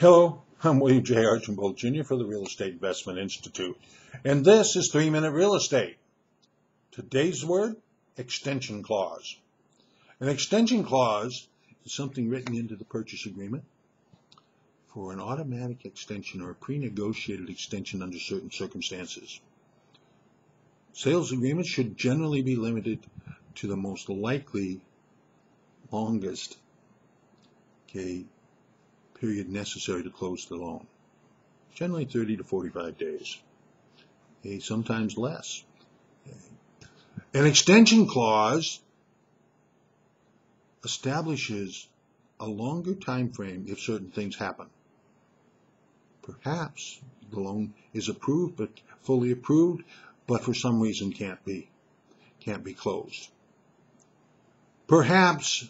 Hello, I'm William J. Archambault Jr. for the Real Estate Investment Institute, and this is 3 Minute Real Estate. Today's word, extension clause. An extension clause is something written into the purchase agreement for an automatic extension or a pre-negotiated extension under certain circumstances. Sales agreements should generally be limited to the most likely longest okay, period necessary to close the loan. Generally 30 to 45 days, okay, sometimes less. Okay. An extension clause establishes a longer time frame if certain things happen. Perhaps the loan is approved, but fully approved, but for some reason can't be, can't be closed. Perhaps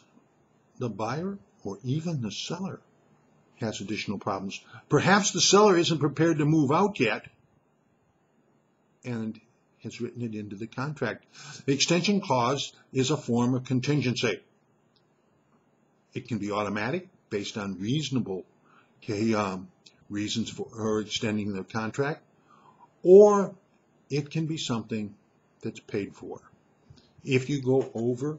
the buyer or even the seller has additional problems. Perhaps the seller isn't prepared to move out yet and has written it into the contract. The extension clause is a form of contingency. It can be automatic based on reasonable okay, um, reasons for extending the contract, or it can be something that's paid for. If you go over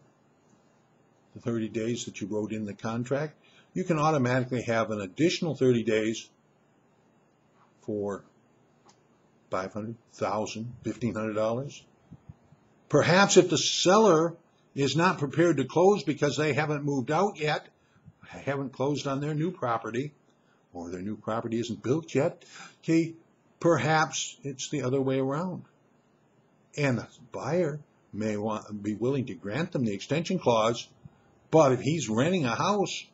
the 30 days that you wrote in the contract, you can automatically have an additional 30 days for $500, $1,000, $1,500. Perhaps if the seller is not prepared to close because they haven't moved out yet, haven't closed on their new property, or their new property isn't built yet, okay, perhaps it's the other way around. And the buyer may want, be willing to grant them the extension clause, but if he's renting a house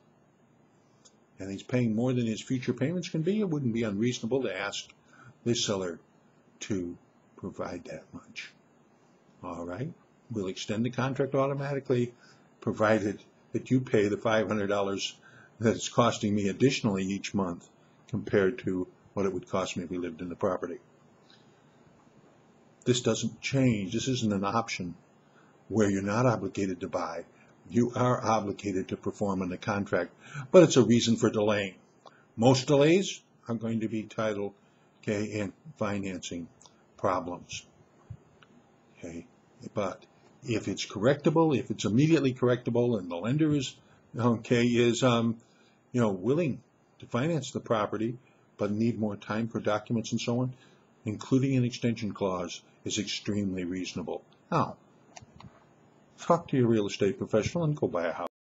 and he's paying more than his future payments can be, it wouldn't be unreasonable to ask this seller to provide that much. All right, we'll extend the contract automatically, provided that you pay the $500 that it's costing me additionally each month compared to what it would cost me if we lived in the property. This doesn't change. This isn't an option where you're not obligated to buy you are obligated to perform on the contract, but it's a reason for delaying. Most delays are going to be title, okay, in financing problems. Okay, but if it's correctable, if it's immediately correctable, and the lender is okay is um, you know willing to finance the property, but need more time for documents and so on, including an extension clause is extremely reasonable. Now, talk to your real estate professional and go buy a house.